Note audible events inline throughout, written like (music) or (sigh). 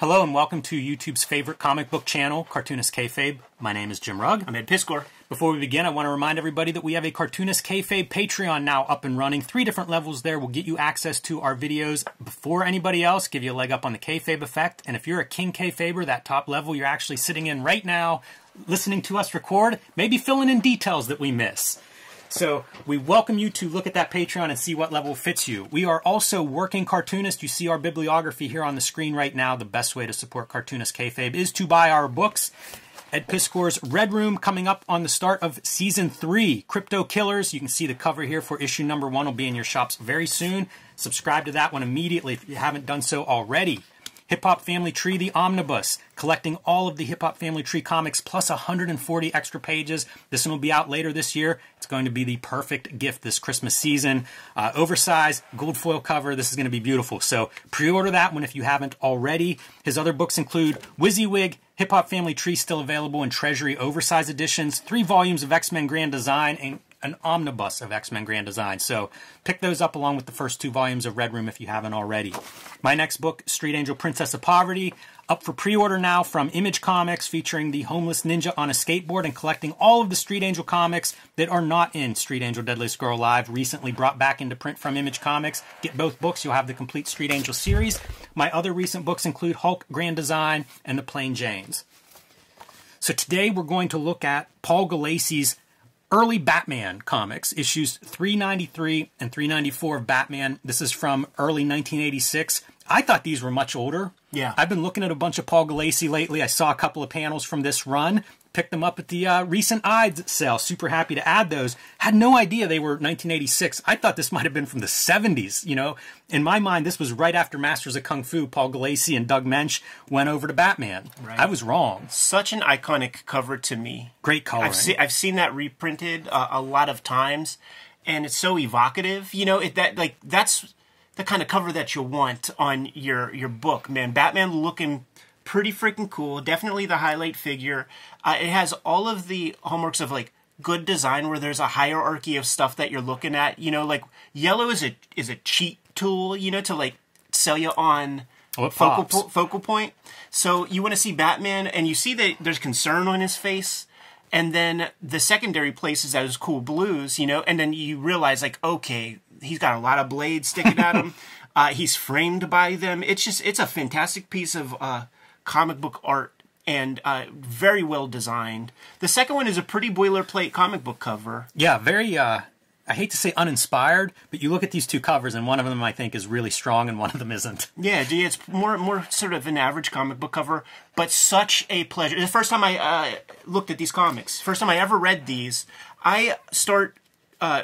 Hello and welcome to YouTube's favorite comic book channel, Cartoonist Kayfabe. My name is Jim Rugg. I'm Ed Piskor. Before we begin, I want to remind everybody that we have a Cartoonist Kayfabe Patreon now up and running. Three different levels there will get you access to our videos before anybody else, give you a leg up on the Kayfabe effect. And if you're a King Kayfaber, that top level you're actually sitting in right now, listening to us record, maybe filling in details that we miss. So we welcome you to look at that Patreon and see what level fits you. We are also working cartoonists. You see our bibliography here on the screen right now. The best way to support Cartoonist Kayfabe is to buy our books. Ed Piskor's Red Room coming up on the start of season three. Crypto Killers. You can see the cover here for issue number one will be in your shops very soon. Subscribe to that one immediately if you haven't done so already. Hip Hop Family Tree, the Omnibus, collecting all of the Hip Hop Family Tree comics plus 140 extra pages. This one will be out later this year. It's going to be the perfect gift this Christmas season. Uh, oversized, gold foil cover. This is going to be beautiful. So pre order that one if you haven't already. His other books include Wizzywig, Hip Hop Family Tree still available in Treasury oversized editions, three volumes of X Men Grand Design, and an omnibus of X Men Grand Design. So pick those up along with the first two volumes of Red Room if you haven't already. My next book, Street Angel Princess of Poverty, up for pre order now from Image Comics, featuring the homeless ninja on a skateboard and collecting all of the Street Angel comics that are not in Street Angel Deadliest Girl Live, recently brought back into print from Image Comics. Get both books, you'll have the complete Street Angel series. My other recent books include Hulk Grand Design and The Plain Janes. So today we're going to look at Paul Gulacy's early Batman comics, issues 393 and 394 of Batman. This is from early 1986. I thought these were much older. Yeah. I've been looking at a bunch of Paul Gulacy lately. I saw a couple of panels from this run. Picked them up at the uh, recent Ides sale. Super happy to add those. Had no idea they were 1986. I thought this might have been from the 70s. You know, in my mind, this was right after Masters of Kung Fu. Paul Gulacy and Doug Moench went over to Batman. Right. I was wrong. Such an iconic cover to me. Great coloring. I've, see, I've seen that reprinted uh, a lot of times, and it's so evocative. You know, it, that like that's the kind of cover that you want on your your book, man. Batman looking pretty freaking cool. Definitely the highlight figure. Uh, it has all of the hallmarks of like good design where there's a hierarchy of stuff that you're looking at. You know, like yellow is a is a cheat tool. You know, to like sell you on Oh, focal po- focal point. So you want to see Batman, and you see that there's concern on his face. And then the secondary places those cool blues, you know, and then you realize like, okay, he's got a lot of blades sticking at him. (laughs) Uh, he's framed by them. It's just it's a fantastic piece of uh, comic book art and uh, very well designed. The second one is a pretty boilerplate comic book cover. Yeah, very. Uh, I hate to say uninspired, but you look at these two covers, and one of them I think is really strong, and one of them isn't. Yeah, it's more more sort of an average comic book cover, but such a pleasure. The first time I uh, looked at these comics, first time I ever read these, I start uh,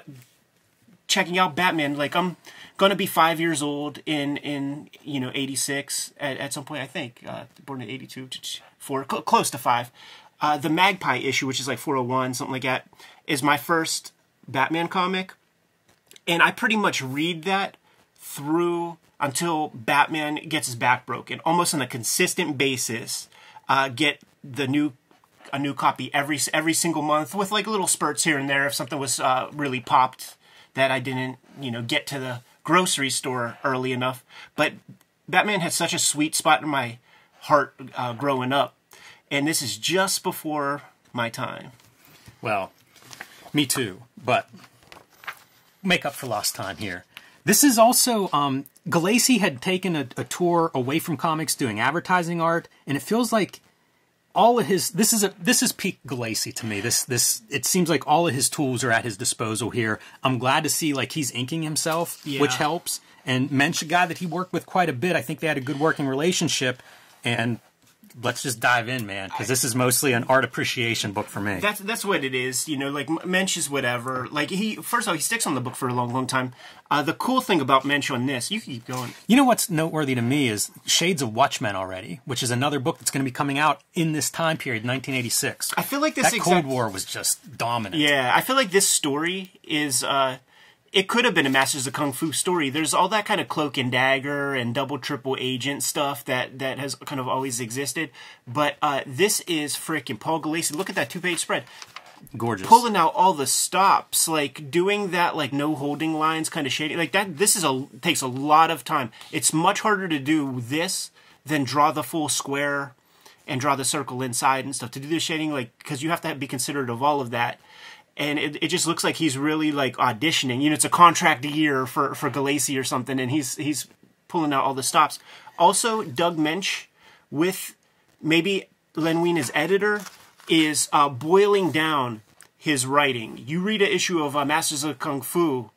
checking out Batman. Like I'm gonna be five years old in in you know '86 at, at some point. I think uh, born in '82, four cl- close to five. Uh, the Magpie issue, which is like 401, something like that, is my first Batman comic, and I pretty much read that through until Batman gets his back broken, almost on a consistent basis. Uh, get the new a new copy every every single month with like little spurts here and there if something was uh, really popped that I didn't you know get to the grocery store early enough. But Batman had such a sweet spot in my heart uh, growing up, and this is just before my time. Well, me too, but make up for lost time here. This is also um, Gulacy had taken a, a tour away from comics, doing advertising art, and it feels like all of his this is a this is peak Gulacy to me. This this it seems like all of his tools are at his disposal here. I'm glad to see like he's inking himself, Yeah. which helps. And Moench, a guy that he worked with quite a bit. I think they had a good working relationship. And let's just dive in, man, because this is mostly an art appreciation book for me. That's that's what it is, you know. Like Moench is whatever. Like he, first of all, he sticks on the book for a long, long time. Uh, the cool thing about Moench on this, you can keep going. You know what's noteworthy to me is Shades of Watchmen already, which is another book that's going to be coming out in this time period, 1986. I feel like this that exact- Cold War was just dominant. Yeah, I feel like this story is. uh it could have been a Masters of Kung Fu story. There's all that kind of cloak and dagger and double triple agent stuff that that has kind of always existed. But uh, this is freaking Paul Gulacy. Look at that two page spread. gorgeous. pulling out all the stops, like doing that, like no holding lines kind of shading, like that. This is a takes a lot of time. It's much harder to do this then draw the full square and draw the circle inside and stuff to do the shading like because you have to be considerate of all of that and it, it just looks like he's really like auditioning you know it's a contract year for for Gulacy or something and he's he's pulling out all the stops also Doug Moench with maybe Len Wein as editor is uh, boiling down his writing you read an issue of uh, Masters of Kung Fu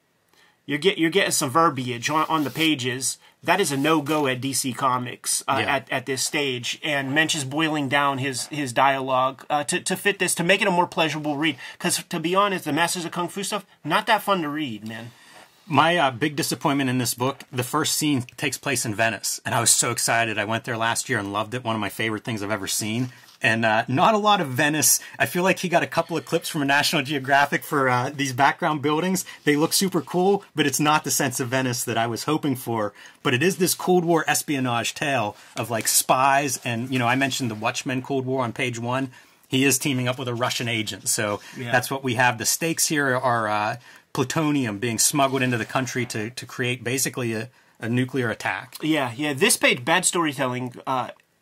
you're get you're getting some verbiage on, on the pages. That is a no go at DC Comics uh, Yeah. at at this stage. And Moench is boiling down his his dialogue uh, to to fit this to make it a more pleasurable read. Because to be honest, the Masters of Kung Fu stuff not that fun to read, man. My uh, big disappointment in this book, the first scene takes place in Venice, and I was so excited. I went there last year and loved it. One of my favorite things I've ever seen. And uh, not a lot of Venice. I feel like he got a couple of clips from a National Geographic for uh, these background buildings. They look super cool, but it's not the sense of Venice that I was hoping for. But it is this Cold War espionage tale of like spies, and you know, I mentioned the Watchmen Cold War on page one. He is teaming up with a Russian agent, so Yeah. that's what we have. The stakes here are uh, plutonium being smuggled into the country to, to create basically a, a nuclear attack. Yeah, yeah. This page bad storytelling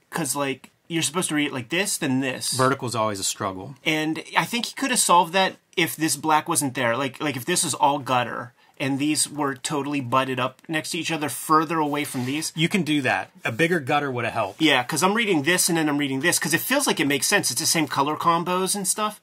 because like you're supposed to read it like this, then this. Vertical is always a struggle. and I think he could have solved that if this black wasn't there. Like like if this was all gutter and these were totally butted up next to each other, further away from these. You can do that. A bigger gutter would have helped. Yeah, because I'm reading this and then I'm reading this because it feels like it makes sense. It's the same color combos and stuff,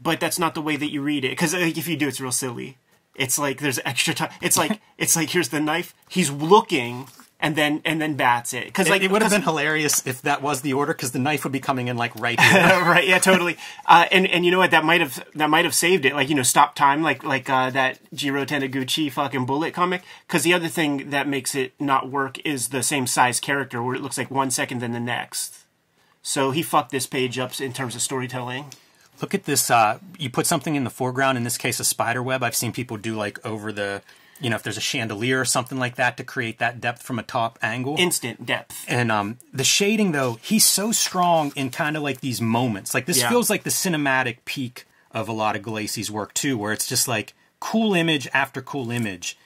but that's not the way that you read it. Because like, if you do, it's real silly. It's like there's extra time. It's like it's like here's the knife. He's looking and then and then bats it. Because like it would have been hilarious if that was the order, because the knife would be coming in like right (laughs) here. right yeah totally uh, and and you know what that might have that might have saved it like you know stop time like like uh, that Jiro Taniguchi fucking bullet comic because the other thing that makes it not work is the same size character where it looks like one second then the next so he fucked this page up in terms of storytelling Look at this. Uh, you put something in the foreground, in this case, a spider web. I've seen people do like over the, you know, if there's a chandelier or something like that to create that depth from a top angle. instant depth And um, the shading, though, he's so strong in kind of like these moments. Like this Yeah. feels like the cinematic peak of a lot of Gulacy's work too, where it's just like cool image after cool image.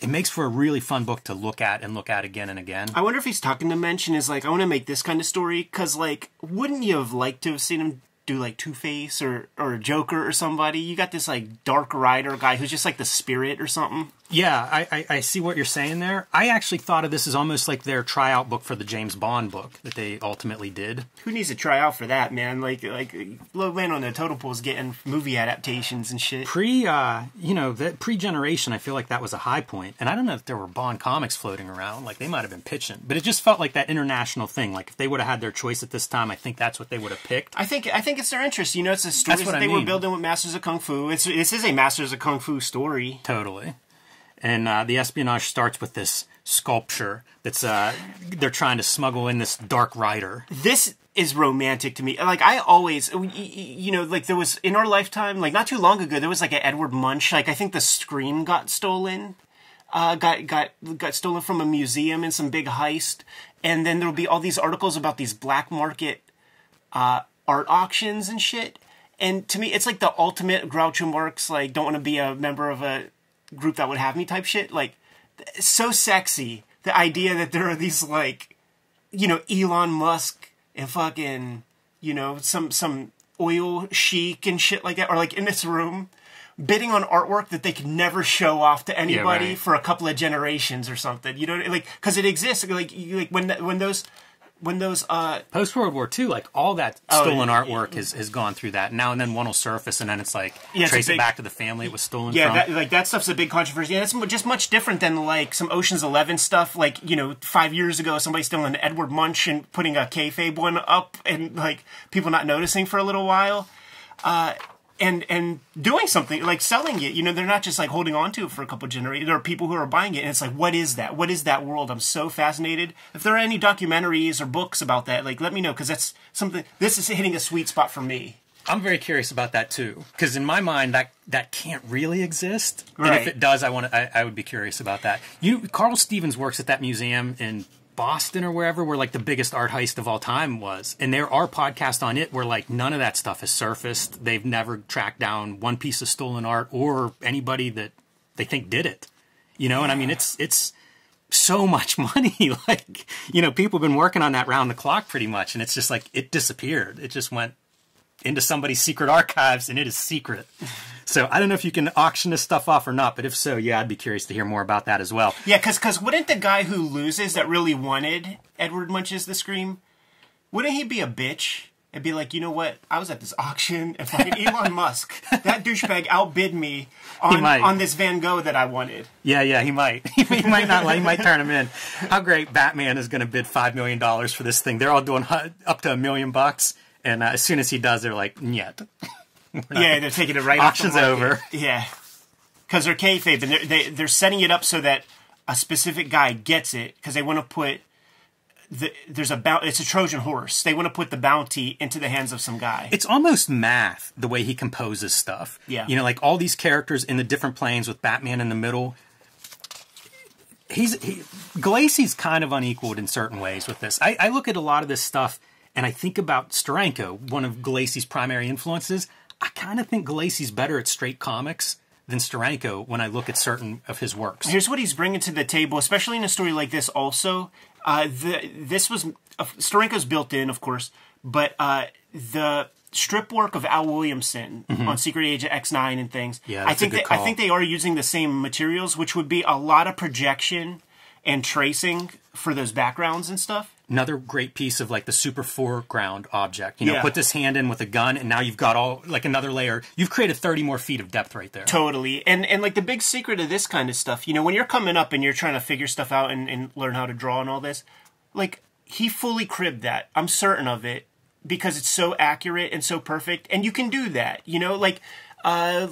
It makes for a really fun book to look at and look at again and again. I wonder if he's talking to and is like, I want to make this kind of story because, like, wouldn't you have liked to have seen him do like Two Face or or Joker or somebody? You got this like Dark Rider guy who's just like the spirit or something. Yeah, I, I, I see what you're saying there. I actually thought of this as almost like their tryout book for the James Bond book that they ultimately did. Who needs to try out for that, man? Like, like Low Man on the Totem Pole's getting movie adaptations and shit. Pre, uh, you know, that pre-generation, I feel like that was a high point. And I don't know if there were Bond comics floating around. Like they might have been pitching, but it just felt like that international thing. Like if they would have had their choice at this time, I think that's what they would have picked. I think I think it's their interest. You know, it's a story that I they were building with Masters of Kung Fu. It's this is a Masters of Kung Fu story. Totally. And uh, the espionage starts with this sculpture that's uh, they're trying to smuggle in this dark rider. this is romantic to me. Like I always, you know, like there was in our lifetime, like not too long ago, there was like an Edward Munch. Like I think the Scream got stolen, uh, got got got stolen from a museum in some big heist, and then there'll be all these articles about these black market uh, art auctions and shit. And to me, it's like the ultimate Groucho Marx, like don't want to be a member of a group that would have me type shit. Like so sexy. The idea that there are these like you know Elon Musk and fucking you know some some oil sheikh and shit like that, or like in this room bidding on artwork that they could never show off to anybody right. for a couple of generations or something. You know, like because it exists. Like you, like when when those when those uh Post World War II, like all that Oh, stolen yeah, artwork has, has gone through that. Now and then one will surface, and then it's like Yeah, it's trace big- it back to the family it was stolen yeah from. that, like that stuff's a big controversy. And it's just much different than like some Ocean's Eleven stuff. Like you know, five years ago, somebody stealing Edward Munch and putting a kayfabe one up, and like people not noticing for a little while. Uh, and and doing something like selling it. You know, they're not just like holding on to it for a couple generations. There are people who are buying it, and it's like, what is that? What is that world? I'm so fascinated. If there are any documentaries or books about that, like let me know because that's something. This is hitting a sweet spot for me. I'm very curious about that too, because in my mind that that can't really exist. And if it does, I want to. I, I would be curious about that. You, Karl Stevens works at that museum in Boston or wherever, where like the biggest art heist of all time was, and there are podcasts on it where like none of that stuff has surfaced. They've never tracked down one piece of stolen art or anybody that they think did it. You know, and I mean it's it's so much (laughs) money. like, you know, people have been working on that round the clock pretty much, and it's just like it disappeared. It just went into somebody's secret archives, and it is secret. So I don't know if you can auction this stuff off or not, but if so, yeah, I'd be curious to hear more about that as well. Yeah, because because wouldn't the guy who loses that really wanted Edward Munch's The Scream, wouldn't he be a bitch? and be like, you know what? I was at this auction and fucking (laughs) Elon Musk, that douchebag outbid me on on this Van Gogh that I wanted. Yeah, yeah, he might. (laughs) he might not. He might turn him in. How great! Batman is going to bid five million dollars for this thing. They're all doing up to a million bucks, and uh, as soon as he does, they're like, "Yet." (laughs) yeah, they're taking it right. Auction's over. Yeah, because they're kayfabe and they're, they, they're setting it up so that a specific guy gets it because they want to put the, there's a bounty. it's a Trojan horse. They want to put the bounty into the hands of some guy. It's almost math the way he composes stuff. Yeah, you know, like all these characters in the different planes with Batman in the middle. He's he, Gulacy's kind of unequaled in certain ways with this. I, I look at a lot of this stuff and I think about Steranko, one of Gulacy's primary influences. I kind of think Gulacy's better at straight comics than Steranko when I look at certain of his works. Here's what he's bringing to the table, especially in a story like this. Also, uh, the this was uh, Steranko's built in, of course, but uh, the strip work of Al Williamson mm-hmm. on Secret Agent X nine and things. Yeah, I think they, I think they are using the same materials, which would be a lot of projection and tracing for those backgrounds and stuff another great piece of like the super foreground object. You know, yeah. put this hand in with a gun, and now you've got all like another layer. You've created thirty more feet of depth right there. Totally, and and like the big secret of this kind of stuff, you know, when you're coming up and you're trying to figure stuff out and, and learn how to draw and all this, like he fully cribbed that. I'm certain of it because it's so accurate and so perfect, and you can do that. You know, like uh,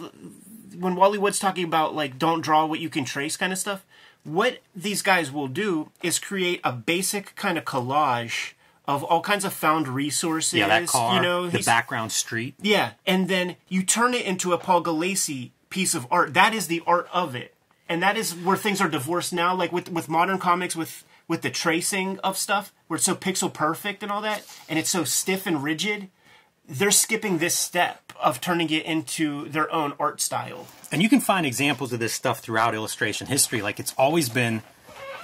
when Wally Wood's talking about like don't draw what you can trace kind of stuff what these guys will do is create a basic kind of collage of all kinds of found resources. Yeah, that car, you know, the background street. Yeah, and then you turn it into a Paul Gulacy piece of art. That is the art of it, and that is where things are divorced now. Like with with modern comics, with with the tracing of stuff, where it's so pixel perfect and all that, and it's so stiff and rigid. They're skipping this step of turning it into their own art style. And you can find examples of this stuff throughout illustration history. Like it's always been,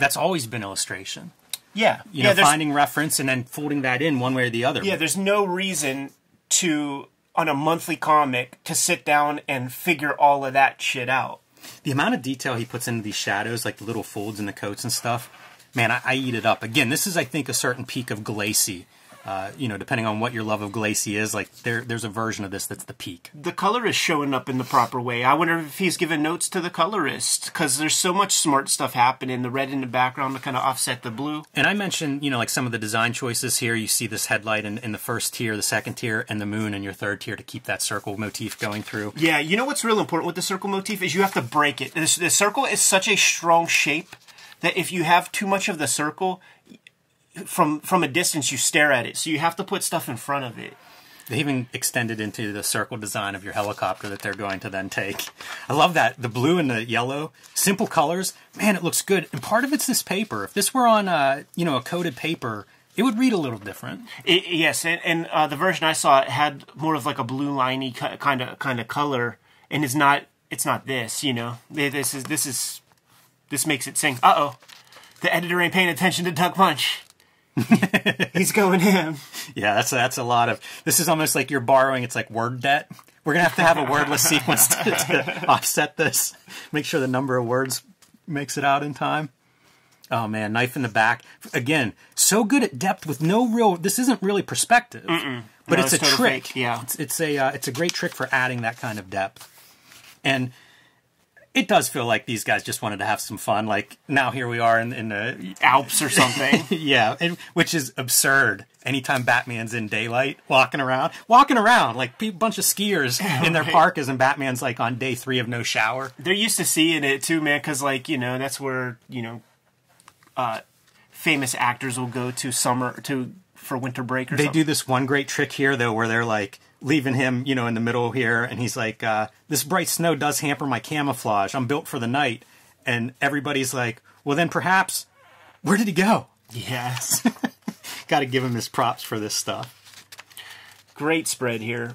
that's always been illustration. Yeah, you yeah, know, finding reference and then folding that in one way or the other. Yeah, there's no reason to on a monthly comic to sit down and figure all of that shit out. The amount of detail he puts into these shadows, like the little folds in the coats and stuff, man, I, I eat it up. Again, this is, I think, a certain peak of Gulacy uh, you know, depending on what your love of Gulacy is, like there, there's a version of this that's the peak. The color is showing up in the proper way. I wonder if he's given notes to the colorist because there's so much smart stuff happening. The red in the background to kind of offset the blue. And I mentioned, you know, like some of the design choices here. You see this headlight in, in the first tier, the second tier, and the moon in your third tier to keep that circle motif going through. Yeah, you know what's real important with the circle motif is you have to break it. The circle is such a strong shape that if you have too much of the circle, from from a distance you stare at it, so you have to put stuff in front of it. They even extended into the circle design of your helicopter that they're going to then take. I love that the blue and the yellow, simple colors. Man, it looks good. And part of it's this paper. If this were on a you know a coated paper, it would read a little different. It, yes, and, and uh, the version I saw had more of like a blue liney kind of kind of color, and it's not it's not this. You know, this is this is this makes it sing. Uh oh, the editor ain't paying attention to Doug Punch. (laughs) He's going in. Yeah, that's that's a lot of. This is almost like you're borrowing. It's like word debt. We're gonna have to have a wordless (laughs) sequence to, to offset this. Make sure the number of words makes it out in time. Oh man, knife in the back again. So good at depth with no real. This isn't really perspective, Mm-mm. but no, it's, it's, a trick. Fake. Yeah, it's, it's a uh, it's a great trick for adding that kind of depth. And it does feel like these guys just wanted to have some fun. Like now here we are in, in the Alps or something. (laughs) yeah, and, which is absurd. Anytime Batman's in daylight, walking around, walking around like a bunch of skiers (laughs) in their right. parkas, and Batman's like on day three of no shower. They're used to seeing it too, man. Because like you know that's where you know uh, famous actors will go to summer to for winter break. Or they something. do this one great trick here though, where they're like leaving him, you know, in the middle here, and he's like, uh, "This bright snow does hamper my camouflage. I'm built for the night." And everybody's like, "Well, then perhaps, where did he go?" Yes, (laughs) got to give him his props for this stuff. Great spread here.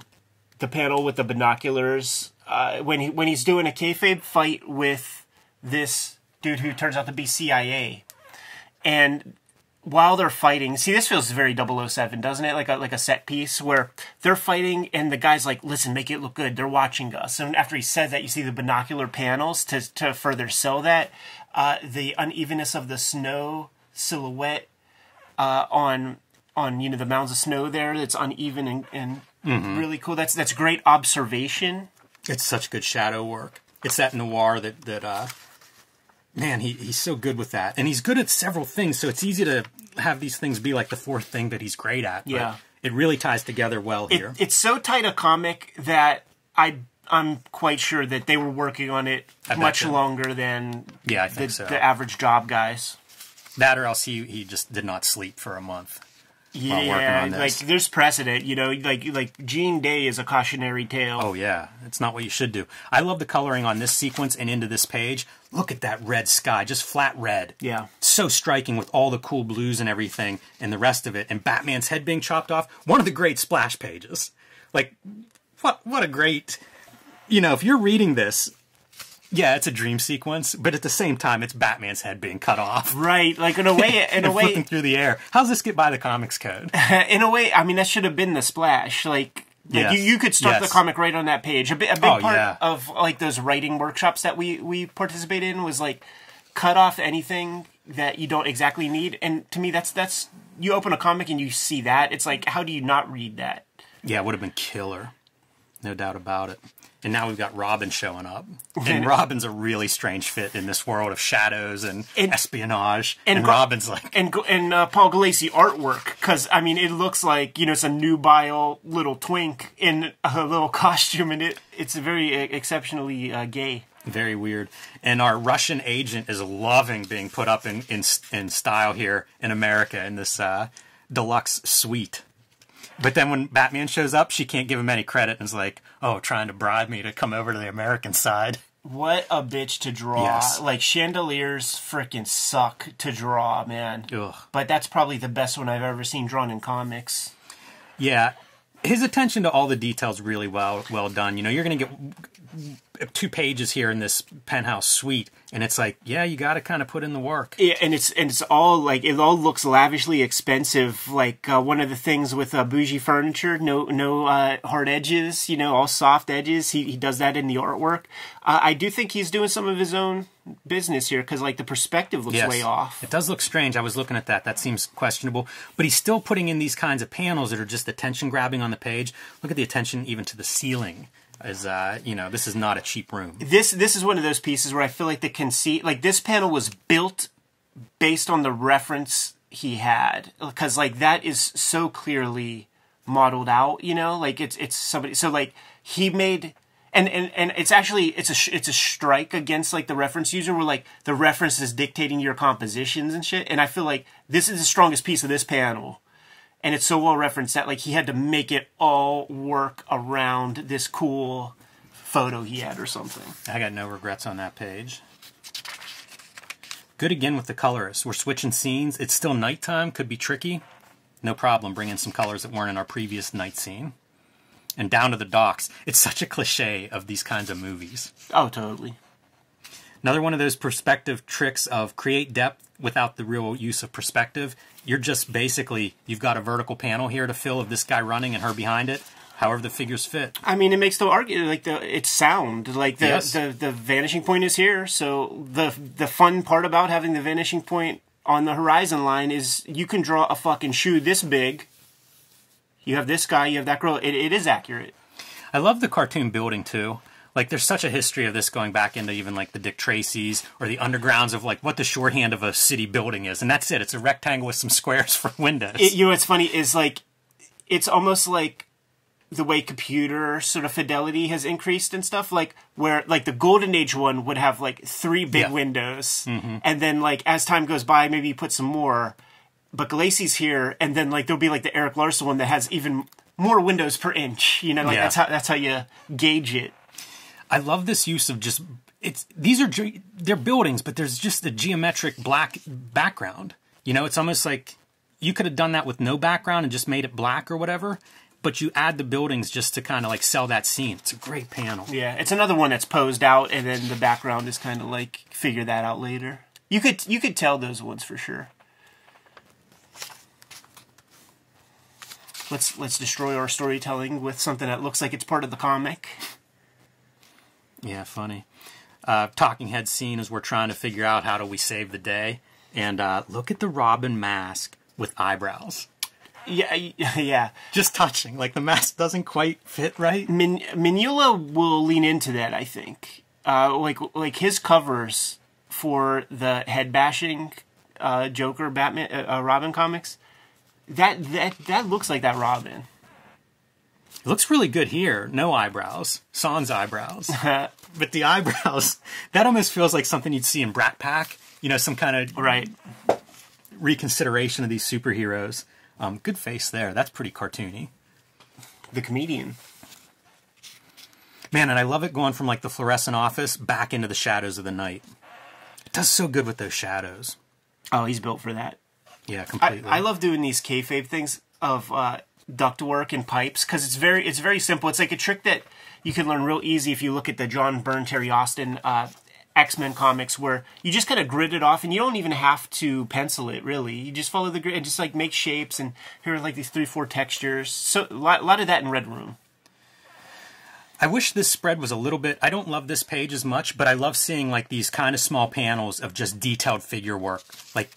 The panel with the binoculars uh, when he when he's doing a kayfabe fight with this dude who turns out to be CIA. and while they're fighting, see, this feels very 007, doesn't it? Like a like a set piece where they're fighting, and the guy's like, "Listen, make it look good. They're watching us." And after he says that, you see the binocular panels to to further sell that uh, the unevenness of the snow silhouette uh, on on you know the mounds of snow there. That's uneven and, and really cool. That's that's great observation. It's such good shadow work. It's that noir that that uh man, he he's so good with that. And he's good at several things, so it's easy to have these things be like the fourth thing that he's great at. Yeah. It really ties together well It, here. it's so tight a comic that I I'm quite sure that they were working on it I much longer than Yeah, I the, so. the average job guys. that or else he he just did not sleep for a month. Yeah, like there's precedent, you know, like like Gene Day is a cautionary tale. Oh yeah, it's not what you should do. I love the coloring on this sequence and into this page. Look at that red sky, just flat red. Yeah. So striking with all the cool blues and everything and the rest of it and Batman's head being chopped off. One of the great splash pages. Like what what a great you know, if you're reading this, yeah, it's a dream sequence, but at the same time it's Batman's head being cut off. Right, like in a way, (laughs) in a way, through the air. How's this get by the comics code? (laughs) in a way. I mean, that should have been the splash. Like, like Yes. you, you could start Yes. the comic right on that page. A, bit, a big Oh, part yeah. of like those writing workshops that we we participated in was like cut off anything that you don't exactly need. And to me, that's that's you open a comic and you see that. It's like, how do you not read that? Yeah, it would have been killer. No doubt about it. And now we've got Robin showing up. And Robin's a really strange fit in this world of shadows and, And- espionage. and And, Robin's like, and and uh, Paul Gulacy artwork because I mean it looks like you know it's a nubile little twink in a little (laughs) costume and it it's a very uh, exceptionally uh, gay. very weird. And our Russian agent is loving being put up in, in, in style here in America in this uh, deluxe suite. But then when Batman shows up, she can't give him any credit and is like, oh, trying to bribe me to come over to the American side. What a bitch to draw! Yes. Like chandeliers freaking suck to draw, man. Ugh. But that's probably the best one I've ever seen drawn in comics. Yeah, his attention to all the details really well well done. You know, you're going to get two pages here in this penthouse suite, and it's like, yeah, you got to kind of put in the work. Yeah, and it's and it's all like it all looks lavishly expensive. Like uh, one of the things with uh, bougie furniture, no no uh, hard edges, you know, all soft edges. He he does that in the artwork. Uh, I do think he's doing some of his own business here because like the perspective looks way off. It does look strange. I was looking at that. That seems questionable. But he's still putting in these kinds of panels that are just attention grabbing on the page. Look at the attention even to the ceiling. As uh, you know, this is not a cheap room. This this is one of those pieces where I feel like the conceit, like this panel was built based on the reference he had, because like that is so clearly modeled out. You know, like it's it's somebody. So like he made. And, and and it's actually it's a it's a strike against like the reference user where like the reference is dictating your compositions and shit and I feel like this is the strongest piece of this panel and it's so well referenced that like he had to make it all work around this cool photo he had or something. I got no regrets on that page. Good again with the colors. We're switching scenes. It's still nighttime. Could be tricky. No problem. Bring in some colors that weren't in our previous night scene. And down to the docks. It's such a cliche of these kinds of movies. Oh, totally. Another one of those perspective tricks of create depth without the real use of perspective. You're just basically, you've got a vertical panel here to fill of this guy running and her behind it, however the figures fit. I mean, it makes the argument like the it's sound like the, Yes. the the vanishing point is here. So the the fun part about having the vanishing point on the horizon line is you can draw a fucking shoe this big. You have this guy, you have that girl. It, it is accurate. I love the cartoon building too. Like there's such a history of this going back into even like the Dick Tracy's or the undergrounds of like what the shorthand of a city building is. And that's it. It's a rectangle with some squares (laughs) for windows. It, you know what's funny is like it's almost like the way computer sort of fidelity has increased and stuff like where like the golden age one would have like three big Yeah. Mm-hmm. windows and then like as time goes by maybe you put some more but Gulacy's here and then like there'll be like the Erik Larsen one that has even more windows per inch you know like Yeah. that's how that's how you gauge it I love this use of just it's these are they're buildings, but there's just the geometric black background. You know, it's almost like you could have done that with no background and just made it black or whatever. But you add the buildings just to kind of like sell that scene. It's a great panel. Yeah, it's another one that's posed out, and then the background is kind of like figure that out later. You could you could tell those ones for sure. Let's let's destroy our storytelling with something that looks like it's part of the comic. Yeah, funny. Uh, talking head scene as we're trying to figure out how do we save the day, and uh, look at the Robin mask with eyebrows. Yeah, (laughs) yeah. Just touching, like the mask doesn't quite fit right. Min- Mignola will lean into that, I think. Uh, like like his covers for the head bashing uh, Joker Batman uh, uh, Robin comics. That that that looks like that Robin. It looks really good here. No eyebrows, sans eyebrows, (laughs) but the eyebrows that almost feels like something you'd see in Brat Pack. You know, some kind of right reconsideration of these superheroes. Um, good face there. That's pretty cartoony. The comedian. Man, and I love it going from like the fluorescent office back into the shadows of the night. It does so good with those shadows. Oh, he's built for that. Yeah, completely. I, I love doing these kayfabe things of uh, ductwork and pipes because it's very it's very simple. It's like a trick that you can learn real easy if you look at the John Byrne, Terry Austin uh, X Men comics, where you just kind of grid it off and you don't even have to pencil it really. You just follow the grid and just like make shapes and here are like these three four textures. So a lot, a lot of that in Red Room. I wish this spread was a little bit. I don't love this page as much, but I love seeing like these kind of small panels of just detailed figure work. Like,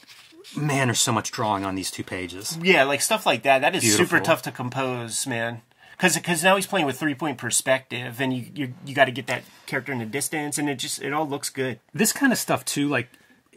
man, there's so much drawing on these two pages. Yeah, like stuff like that. That is Beautiful. super tough to compose, man. Because because now he's playing with three point perspective, and you you, you got to get that character in the distance, and it just it all looks good. This kind of stuff too, like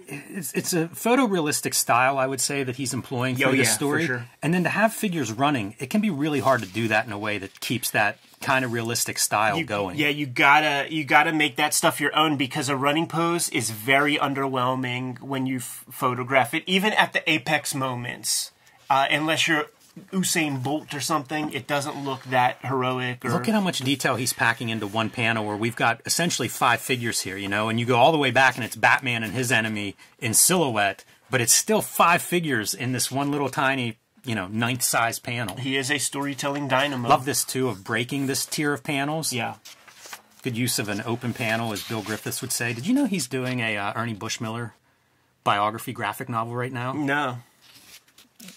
it's it's a photorealistic style, I would say, that he's employing for Oh, this yeah, story. sure. And then to have figures running, it can be really hard to do that in a way that keeps that kind of realistic style You- going. Yeah, you gotta you gotta make that stuff your own because a running pose is very underwhelming when you f- photograph it, even at the apex moments. Uh, unless you're Usain Bolt or something, it doesn't look that heroic. Or, Look at how much detail he's packing into one panel where we've got essentially five figures here, you know, and you go all the way back and it's Batman and his enemy in silhouette, but it's still five figures in this one little tiny, you know, ninth size panel. he is a storytelling dynamo. Love this too of breaking this tier of panels. Yeah. Good use of an open panel, as Bill Griffiths would say. Did you know he's doing a uh, Ernie Bushmiller biography graphic novel right now? No.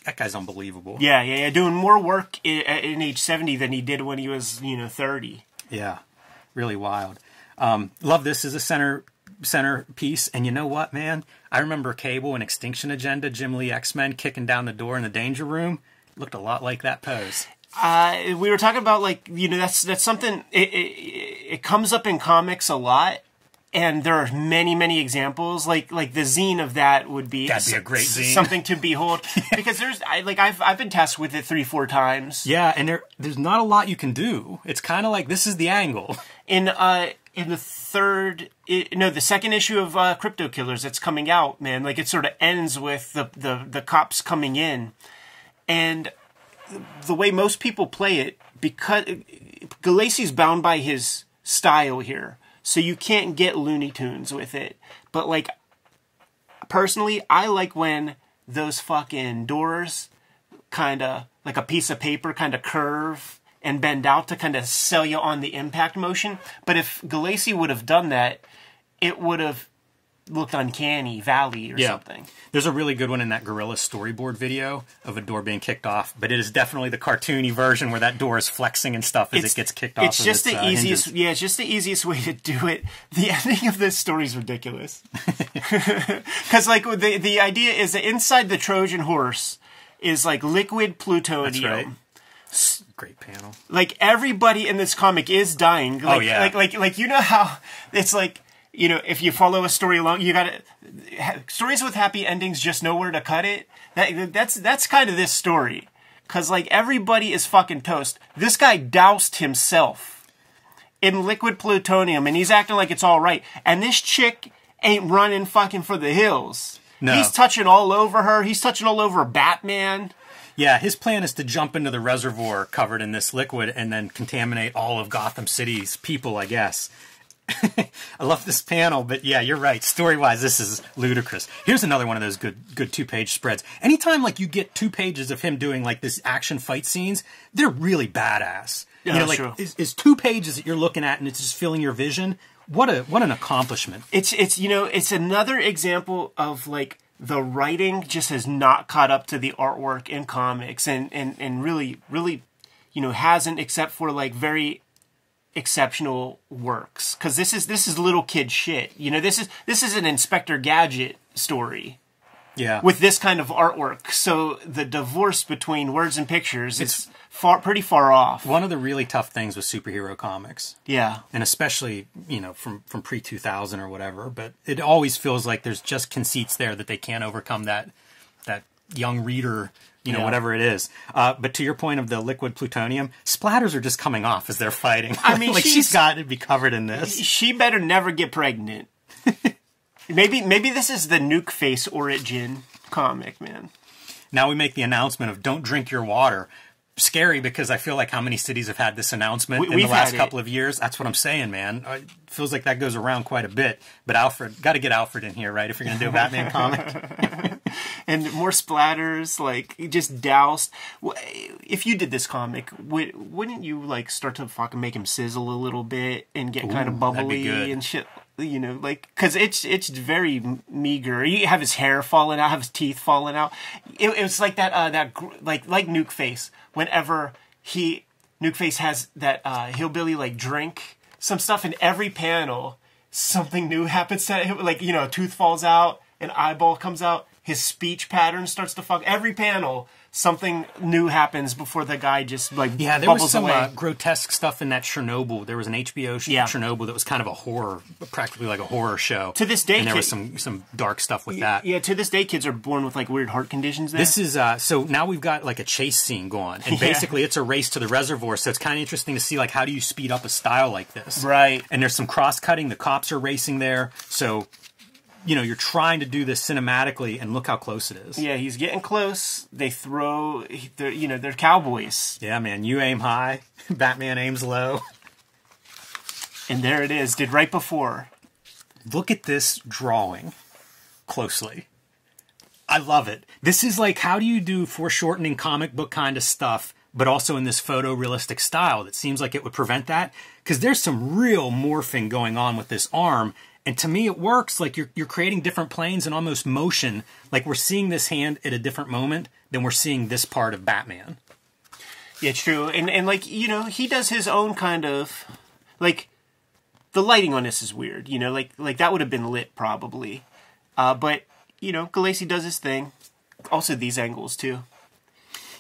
That guy's unbelievable. Yeah, yeah, yeah. Doing more work in, in age seventy than he did when he was, you know, thirty. Yeah, really wild. Um, love this as a center center piece. And you know what, man? I remember Cable and X-Tinction Agenda, Jim Lee X Men kicking down the door in the danger room. Looked a lot like that pose. Uh, we were talking about like you know that's that's something it, it, it comes up in comics a lot, and there are many many examples. Like like the zine of that would be That'd be a great zine. something to behold (laughs) because there's I like I've I've been tasked with it three four times Yeah, and there there's not a lot you can do. It's kind of like this is the angle. (laughs) in uh in the third no the second issue of uh, Crypto Killers that's coming out man like it sort of ends with the the the cops coming in and the way most people play it because Gulacy's bound by his style here so you can't get Looney Tunes with it but like personally I like when those fucking doors kind of like a piece of paper kind of curve and bend out to kind of sell you on the impact motion. But if Gulacy would have done that, it would have looked uncanny valley or something. There's a really good one in that Gorilla storyboard video of a door being kicked off, but it is definitely the cartoony version where that door is flexing and stuff as it gets kicked off. It's just its, the uh, easiest. hinges. Yeah, it's just the easiest way to do it. (laughs) The ending of this story is ridiculous (laughs) because, like, the the idea is that inside the Trojan horse is like liquid plutonium. That's right. Great panel. like everybody in this comic is dying. Like, Oh, yeah. like like like you know how it's like you know if you follow a story along, you got to stories with happy endings just know where to cut it. That that's that's kind of this story because like everybody is fucking toast. This guy doused himself in liquid plutonium and he's acting like it's all right, and this chick ain't running fucking for the hills. No. He's touching all over her. He's touching all over Batman. Yeah, his plan is to jump into the reservoir covered in this liquid and then contaminate all of Gotham City's people, I guess. (laughs) I love this panel, but yeah, you're right. Story wise, this is ludicrous. Here's another one of those good good two page spreads. Anytime like you get two pages of him doing like this action fight scenes, they're really badass. Yeah, you know, like true. is, is two pages that you're looking at and it's just filling your vision. What a what an accomplishment. it's it's you know it's another example of like the writing just has not caught up to the artwork in comics and, and, and really, really, you know, hasn't except for like very exceptional works. Cause this is, this is little kid shit. You know, this is, this is an Inspector Gadget story Yeah. with this kind of artwork. So the divorce between words and pictures is far, pretty far off. one of the really tough things with superhero comics. Yeah. and especially you know from from pre 2000 or whatever but it always feels like there's just conceits there that they can't overcome that that young reader you know Yeah. whatever it is uh, but to your point of the liquid plutonium splatters are just coming off as they're fighting I mean, (laughs) like she's- she's got to be covered in this She better never get pregnant. (laughs) maybe maybe this is the nuke face origin comic, man. now we make the announcement of don't drink your water scary because i feel like how many cities have had this announcement We- in the last couple of years. That's what i'm saying man. It feels like that goes around quite a bit but alfred got to get alfred in here right if you're going to do a batman (laughs) comic? (laughs) And more splatters, like just doused. If you did this comic, would, wouldn't you like start to fucking make him sizzle a little bit and get kind of bubbly and shit? You know, like because it's it's very meager. You have his hair falling out, have his teeth falling out. It, it was like that uh, that like like Nuke Face. Whenever he Nuke Face has that uh, hillbilly like drink some stuff in every panel, something new happens to him. Like you know, a tooth falls out, an eyeball comes out, his speech pattern starts to fuck. Every panel, something new happens before the guy just like Yeah, there bubbles was some uh, grotesque stuff in that Chernobyl. There was an HBO sh- Yeah. Chernobyl that was kind of a horror, practically like a horror show. To this day, and there was some some dark stuff with that. yeah, to this day, kids are born with like weird heart conditions. There. This is uh, so now we've got like a chase scene going, and (laughs) Yeah. basically it's a race to the reservoir. So it's kind of interesting to see like how do you speed up a style like this, Right. And there's some cross cutting. The cops are racing there, so you know you're trying to do this cinematically, and look how close it is. yeah, he's getting close. They throw, they're, you know, they're cowboys, Yeah, man, you aim high, (laughs) Batman aims low. and there it is. Did right before. look at this drawing closely. I love it. This is like how do you do foreshortening comic book kind of stuff, but also in this photorealistic style that seems like it would prevent that? Because there's some real morphing going on with this arm. And to me, it works. Like you're, you're creating different planes and almost motion. Like we're seeing this hand at a different moment than we're seeing this part of Batman. Yeah, true. And and like you know, he does his own kind of like the lighting on this is weird. You know, like like that would have been lit probably, uh, but you know, Gulacy does his thing. Also, these angles too.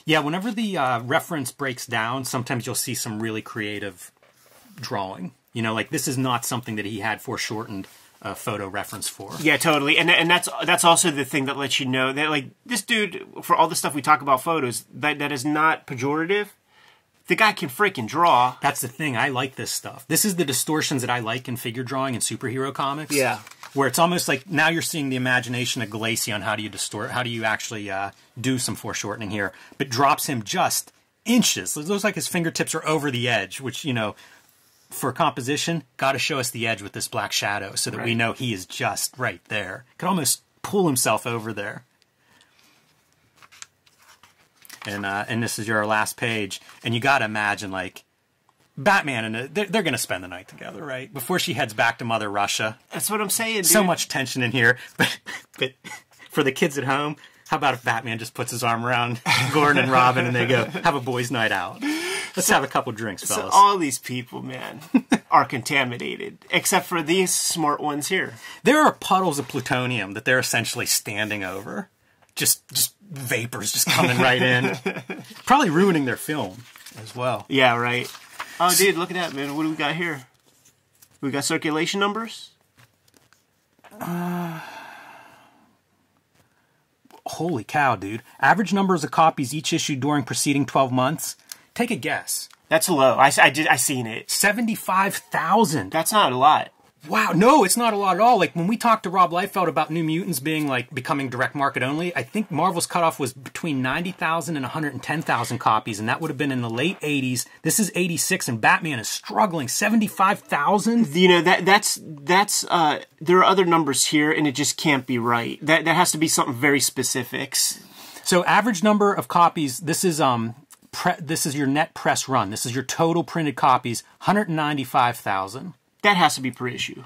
Yeah, whenever the uh, reference breaks down, sometimes you'll see some really creative drawing. You know, like this is not something that he had foreshortened a photo reference for. Yeah, totally. And and that's that's also the thing that lets you know that like this dude for all the stuff we talk about photos that that is not pejorative. The guy can freaking draw. That's the thing. I like this stuff. This is the distortions that I like in figure drawing and superhero comics. Yeah. Where it's almost like now you're seeing the imagination of Gulacy on how do you distort, how do you actually uh, do some foreshortening here, but drops him just inches. It looks like his fingertips are over the edge, which, you know, for composition, got to show us the edge with this black shadow so that we know he is just right there. Could almost pull himself over there. And uh, and this is your last page, and you got to imagine like Batman and uh, they're, they're going to spend the night together, right? Before she heads back to Mother Russia. That's what I'm saying. Dude. So much tension in here, (laughs) but, but for the kids at home, how about if Batman just puts his arm around (laughs) Gordon and Robin and they go have a boys' night out? Let's have a couple drinks, So fellas. all these people, man, (laughs) are contaminated, except for these smart ones here. there are puddles of plutonium that they're essentially standing over. Just just vapors just coming right in. (laughs) Probably ruining their film as well. Yeah, right. Oh, dude, look at that, man. What do we got here? We got circulation numbers. Uh, holy cow, dude. Average numbers of copies each issued during preceding 12 months. Take a guess. That's low. I, I did. I seen it. 75,000. That's not a lot. Wow, no, it's not a lot at all. Like when we talked to Rob Liefeld about New Mutants being like becoming direct market only, I think Marvel's cutoff was between 90,000 and 110,000 copies, and that would have been in the late 80s. This is 86, and Batman is struggling. 75,000? You know that that's that's. uh There are other numbers here, and it just can't be right. That that has to be something very specific. So average number of copies, this is um this is your net press run. This is your total printed copies, 195,000. That has to be per issue.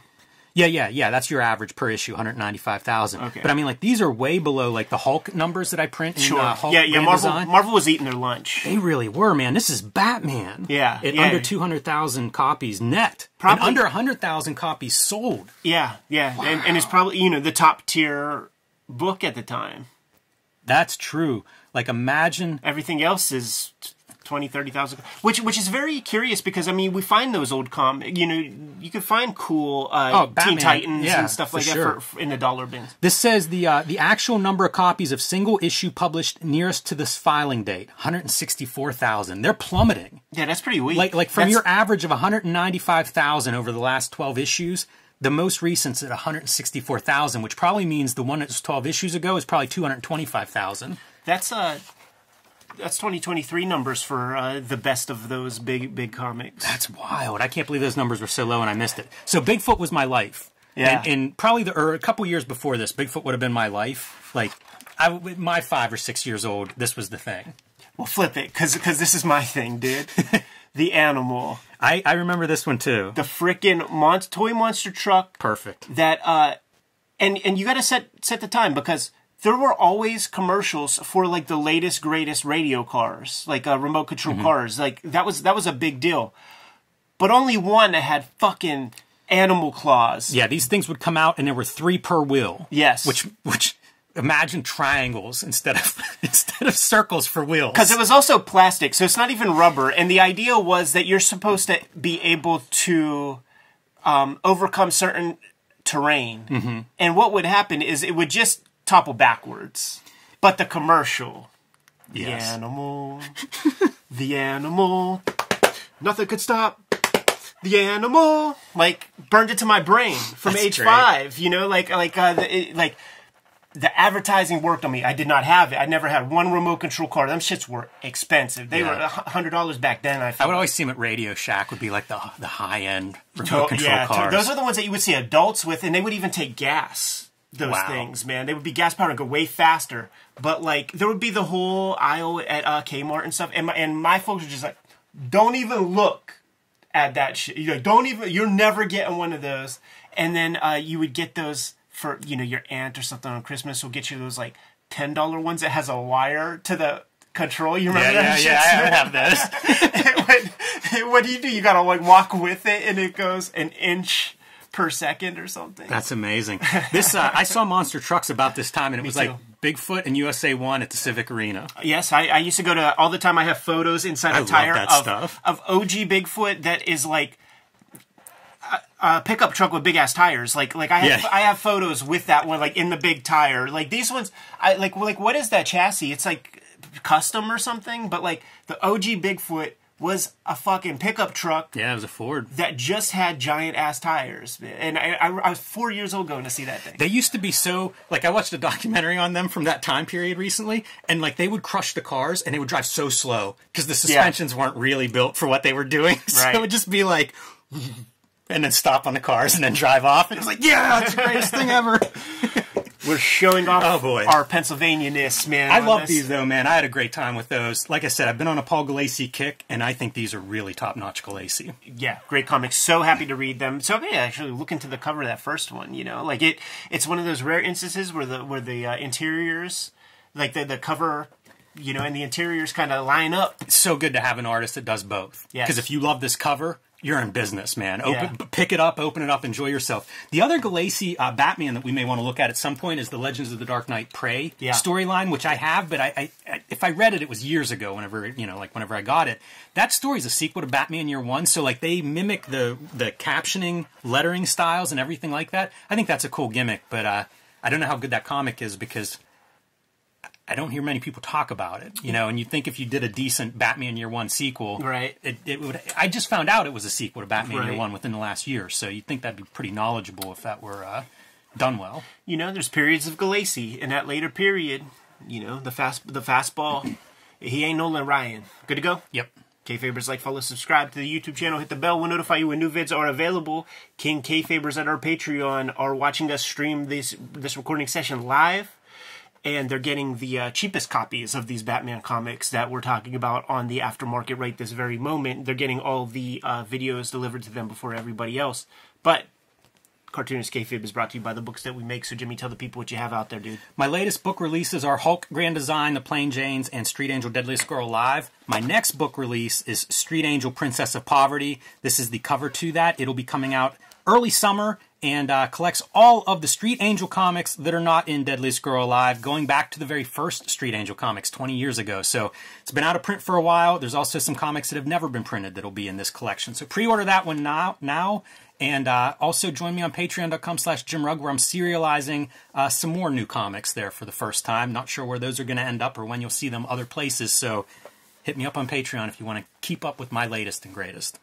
Yeah, yeah, yeah. That's your average per issue, 195,000. Okay. But I mean, like, these are way below, like, the Hulk numbers that I print in Sure. uh, Hulk yeah, yeah. Marvel, Design. Marvel was eating their lunch. They really were, man. This is Batman. Yeah, At yeah. under 200,000 copies net. Probably- And under 100,000 copies sold. Yeah, yeah, and, and it's probably you know the top tier book at the time. That's true. Like, imagine. Everything else is 20, 30,000. Which which is very curious because I mean we find those old com. You know you could find cool uh, Oh, Teen Titans yeah, and stuff like sure. that for, for, in the dollar bins. This says the uh, the actual number of copies of single issue published nearest to this filing date, 164,000. They're plummeting. Yeah, that's pretty weak. Like like from That's- your average of 195,000 over the last 12 issues, the most recent's at 164,000, which probably means the one that was 12 issues ago is probably 225,000. That's uh that's 2023 numbers for uh, the best of those big big comics. That's wild. I can't believe those numbers were so low and I missed it. So Bigfoot was my life. Yeah. And, and probably the or a couple years before this, Bigfoot would have been my life. Like I my 5 or 6 years old, this was the thing. Well, flip it because cuz this is my thing, dude. (laughs) the animal, I I remember this one too. the frickin' mon- toy monster truck Perfect. that uh and and you got to set set the time because there were always commercials for like the latest greatest radio cars like uh, remote control Mm-hmm. cars like that was that was a big deal but only one that had fucking animal claws Yeah, these things would come out and there were 3 per wheel. Yes. Which which imagine triangles instead of (laughs) instead of circles for wheels. because it was also plastic so it's not even rubber and the idea was that you're supposed to be able to um, overcome certain terrain Mm-hmm. and what would happen is it would just topple backwards but the commercial The animal, (laughs) the animal, nothing could stop the animal. Like burned into my brain from That's age great. five. You know, like like uh, the, it, like the advertising worked on me. I did not have it. I never had one remote control car. Them shits were expensive. They Yeah. were a hundred dollars back then. I, I would always see them at Radio Shack would be like the the high end remote To- control yeah, to- cars. those are the ones that you would see adults with, and they would even take gas. Those Wow. things, man, they would be gas powered and go way faster. But like, there would be the whole aisle at uh, Kmart and stuff, and my, and my folks were just like, "Don't even look at that shit. You're like, don't even. You're never getting one of those." And then uh, you would get those for you know your aunt or something on Christmas. Will get you those like ten dollar ones that has a wire to the control. You remember yeah, that yeah, shit? yeah. I have those. (laughs) what, what do you do? You gotta like walk with it, and it goes an inch per second or something. That's amazing. (laughs) This uh, I saw monster trucks about this time, and it was too. like Bigfoot and USA One at the Civic Arena. yes, I, I used to go to all the time. I have photos inside I a tire of stuff. of OG Bigfoot that is like a, a pickup truck with big ass tires. Like like I have Yeah. I have photos with that one like in the big tire. Like these ones, I like like what is that chassis? It's like custom or something. But like the OG Bigfoot was a fucking pickup truck Yeah, it was a Ford. that just had giant ass tires. And I, I, I was four years old going to see that thing. They used to be so like I watched a documentary on them from that time period recently, and like they would crush the cars and they would drive so slow because the suspensions weren't really built for what they were doing. (laughs) So Right. it would just be like, (laughs) and then stop on the cars and then drive off, and it's like, yeah, it's the greatest thing ever. (laughs) We're showing off Oh, boy. our Pennsylvania-ness, man. I love this. these though, man. I had a great time with those. Like I said, I've been on a Paul Gulacy kick, and I think these are really top notch Gulacy. Yeah, great comics. So happy to read them. So yeah, actually look into the cover of that first one. You know, like it. It's one of those rare instances where the where the uh, interiors, like the the cover, you know, and the interiors kind of line up. It's so good to have an artist that does both. Yeah. Because if you love this cover, you're in business, man. Open, Yeah. pick it up, open it up, enjoy yourself. The other Gulacy uh, Batman that we may want to look at at some point is the Legends of the Dark Knight Prey Yeah. storyline, which I have, but I, I, if I read it, it was years ago. Whenever you know, like whenever I got it, that story is a sequel to Batman Year One. So like they mimic the the captioning, lettering styles, and everything like that. I think that's a cool gimmick, but uh, I don't know how good that comic is because I don't hear many people talk about it, you know. And you think if you did a decent Batman Year One sequel, Right. It, it would. I just found out it was a sequel to Batman Year One within the last year, so you'd think that'd be pretty knowledgeable if that were uh, done well. You know, there's periods of Gulacy in that later period. You know, the fast the fastball. He ain't Nolan Ryan. Good to go. Yep. Kayfabers, like, follow, subscribe to the YouTube channel, hit the bell. We'll notify you when new vids are available. King Kayfabers at our Patreon are watching us stream this this recording session live, and they're getting the uh, cheapest copies of these Batman comics that we're talking about on the aftermarket right this very moment. They're getting all the uh, videos delivered to them before everybody else. But Cartoonist Kayfabe is brought to you by the books that we make. So, Jimmy, tell the people what you have out there, dude. My latest book releases are Hulk Grand Design, The Plain Janes, and Street Angel Deadliest Girl Alive. My next book release is Street Angel Princess of Poverty. This is the cover to that. It'll be coming out early summer and uh, collects all of the Street Angel comics that are not in Deadliest Girl Alive, going back to the very first Street Angel comics 20 years ago. So it's been out of print for a while. There's also some comics that have never been printed that'll be in this collection. So pre-order that one now, now and uh, also join me on patreon.com slash jimrugg where I'm serializing uh, some more new comics there for the first time. Not sure where those are going to end up or when you'll see them other places. So hit me up on Patreon if you want to keep up with my latest and greatest.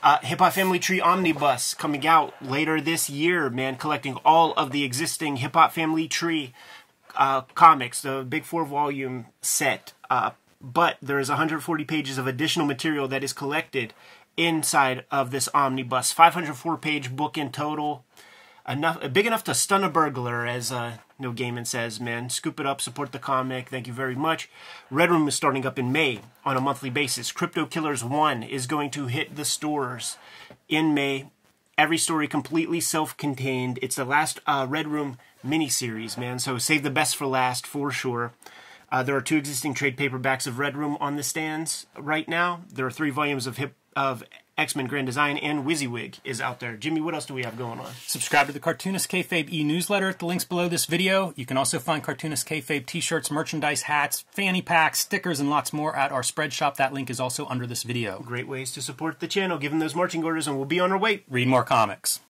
Uh, Hip Hop Family Tree Omnibus coming out later this year, man, collecting all of the existing Hip Hop Family Tree uh, comics, the big four volume set. Uh, but there is 140 pages of additional material that is collected inside of this omnibus. 504 page book in total. Enough, big enough to stun a burglar, as uh, Neil Gaiman says, man. Scoop it up, support the comic. Thank you very much. Red Room is starting up in May on a monthly basis. Crypto Killers 1 is going to hit the stores in May. Every story completely self contained. It's the last uh, Red Room miniseries, man. So save the best for last for sure. Uh, there are two existing trade paperbacks of Red Room on the stands right now. There are three volumes of hip of X Men Grand Design and Wizzywig is out there. Jimmy, what else do we have going on? Subscribe to the Cartoonist Kayfabe e newsletter at the links below this video. You can also find Cartoonist Kayfabe t shirts, merchandise, hats, fanny packs, stickers, and lots more at our spread shop. That link is also under this video. Great ways to support the channel, given those marching orders, and we'll be on our way. Read more comics.